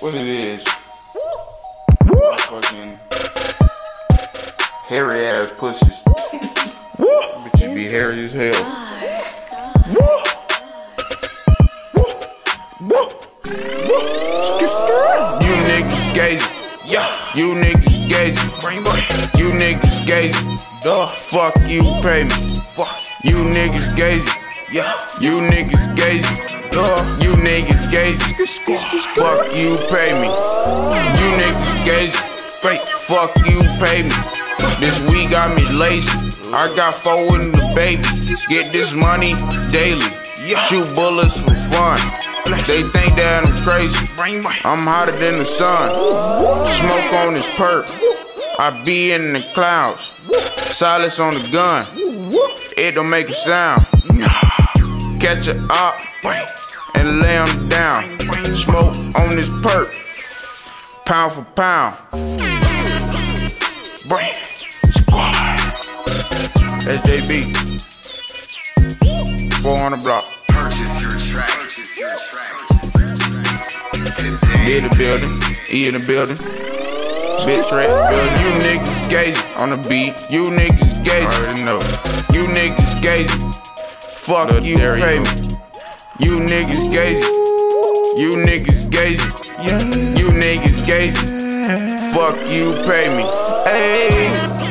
what it is. Fucking hairy ass pussies. you be hairy as hell. You niggas gazy. Yeah. You niggas gazy. You niggas gazy. Duh. Fuck you, pay me. Fuck. You niggas gazy. Yeah. You niggas gazy. Duh. You niggas gazy. Fuck you, pay me. You niggas gazy. Fake. Fuck you, pay me. This week got me lazy. I got four in the baby. Get this money daily. Shoot bullets for fun. They think that I'm crazy. I'm hotter than the sun. Smoke on this perk. I be in the clouds. Silence on the gun. It don't make a sound. Catch it up and lay 'em down. Smoke on this perk. Pound for pound. That's JB. 400 block. Purchase your tracks. Purchase your tracks. Be in the building, E in the building. Bitch rap building. You niggas gazing on the beat. You niggas gazy. already know. You niggas gazy. Fuck you, pay me. You niggas gazy. You niggas gazy. You niggas gazy. Fuck you, pay me. Hey.